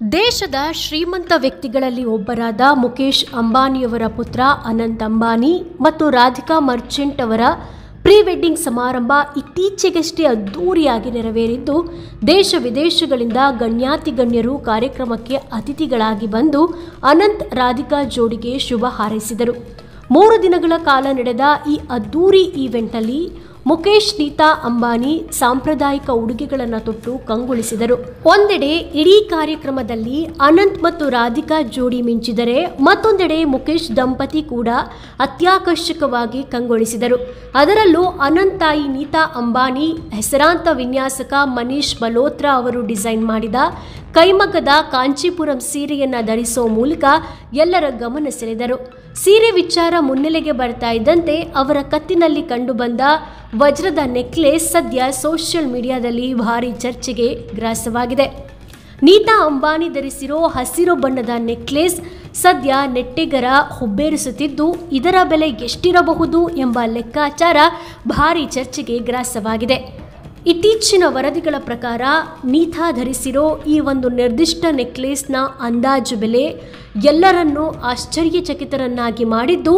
ದೇಶದ ಶ್ರೀಮಂತ ವ್ಯಕ್ತಿಗಳಲ್ಲಿ ಒಬ್ಬರಾದ ಮುಖೇಶ್ ಅಂಬಾನಿಯವರ ಪುತ್ರ ಅನಂತ್ ಅಂಬಾನಿ ಮತ್ತು ರಾಧಿಕಾ ಮರ್ಚೆಂಟ್ ಅವರ ಪ್ರೀ ವೆಡ್ಡಿಂಗ್ ಸಮಾರಂಭ ಇತ್ತೀಚೆಗಷ್ಟೇ ಅದ್ದೂರಿಯಾಗಿ ನೆರವೇರಿದ್ದು, ದೇಶ ವಿದೇಶಗಳಿಂದ ಗಣ್ಯಾತಿ ಗಣ್ಯರು ಕಾರ್ಯಕ್ರಮಕ್ಕೆ ಅತಿಥಿಗಳಾಗಿ ಬಂದು ಅನಂತ್ ರಾಧಿಕಾ ಜೋಡಿಗೆ ಶುಭ ಹಾರೈಸಿದರು. ಮೂರು ದಿನಗಳ ಕಾಲ ನಡೆದ ಈ ಅದ್ದೂರಿ ಈವೆಂಟ್ನಲ್ಲಿ ಮುಖೇಶ್, ನೀತಾ ಅಂಬಾನಿ ಸಾಂಪ್ರದಾಯಿಕ ಉಡುಗೆಗಳನ್ನು ತೊಟ್ಟು ಕಂಗೊಳಿಸಿದರು. ಒಂದೆಡೆ ಇಡೀ ಕಾರ್ಯಕ್ರಮದಲ್ಲಿ ಅನಂತ್ ಮತ್ತು ರಾಧಿಕಾ ಜೋಡಿ ಮಿಂಚಿದರೆ ಮತ್ತೊಂದೆಡೆ ಮುಖೇಶ್ ದಂಪತಿ ಕೂಡ ಅತ್ಯಾಕರ್ಷಕವಾಗಿ ಕಂಗೊಳಿಸಿದರು. ಅದರಲ್ಲೂ ಅನಂತ್ ತಾಯಿ ನೀತಾ ಅಂಬಾನಿ, ಹೆಸರಾಂತ ವಿನ್ಯಾಸಕ ಮನೀಶ್ ಮಲ್ಹೋತ್ರಾ ಅವರು ಡಿಸೈನ್ ಮಾಡಿದ ಕೈಮಗ್ಗದ ಕಾಂಚೀಪುರಂ ಸೀರೆಯನ್ನು ಧರಿಸೋ ಮೂಲಕ ಎಲ್ಲರ ಗಮನ ಸೆಳೆದರು. ಸೀರೆ ವಿಚಾರ ಮುನ್ನೆಲೆಗೆ ಬರ್ತಾ ಇದ್ದಂತೆ ಅವರ ಕತ್ತಿನಲ್ಲಿ ಕಂಡುಬಂದ ವಜ್ರದ ನೆಕ್ಲೆಸ್ ಸದ್ಯ ಸೋಷಿಯಲ್ ಮೀಡಿಯಾದಲ್ಲಿ ಭಾರಿ ಚರ್ಚೆಗೆ ಗ್ರಾಸವಾಗಿದೆ. ನೀತಾ ಅಂಬಾನಿ ಧರಿಸಿರೋ ಹಸಿರು ಬಣ್ಣದ ನೆಕ್ಲೆಸ್ ಸದ್ಯ ನೆಟ್ಟಿಗರ ಹುಬ್ಬೇರಿಸುತ್ತಿದ್ದು, ಇದರ ಬೆಲೆ ಎಷ್ಟಿರಬಹುದು ಎಂಬ ಲೆಕ್ಕಾಚಾರ ಭಾರಿ ಚರ್ಚೆಗೆ ಗ್ರಾಸವಾಗಿದೆ. ಇತ್ತೀಚಿನ ವರದಿಗಳ ಪ್ರಕಾರ, ನೀತಾ ಧರಿಸಿರೋ ಈ ಒಂದು ನಿರ್ದಿಷ್ಟ ನೆಕ್ಲೇಸ್ನ ಅಂದಾಜು ಬೆಲೆ ಎಲ್ಲರನ್ನೂ ಆಶ್ಚರ್ಯಚಕಿತರನ್ನಾಗಿ ಮಾಡಿದ್ದು,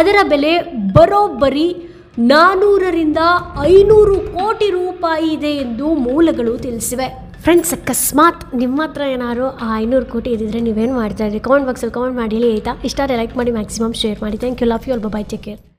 ಅದರ ಬೆಲೆ ಬರೋಬ್ಬರಿ ನಾನೂರರಿಂದ ಐನೂರು ಕೋಟಿ ರೂಪಾಯಿ ಇದೆ ಎಂದು ಮೂಲಗಳು ತಿಳಿಸಿವೆ. ಫ್ರೆಂಡ್ಸ್ ಅಕಸ್ಮಾತ್ ನಿಮ್ಮ ಹತ್ರ ಏನಾದ್ರು ಆ ಐನೂರು ಕೋಟಿ ಇದ್ದಿದ್ರೆ ನೀವೇನು ಮಾಡ್ತಾ ಇದ್ರಿ? ಕಾಮೆಂಟ್ ಬಾಕ್ಸಲ್ಲಿ ಕಾಮೆಂಟ್ ಮಾಡಿ ಹೇಳಿ, ಆಯಿತಾ? ಇಷ್ಟ ಲೈಕ್ ಮಾಡಿ ಮ್ಯಾಕ್ಸಿಮಮ್ ಶೇರ್ ಮಾಡಿ. Thank you love you bye bye take care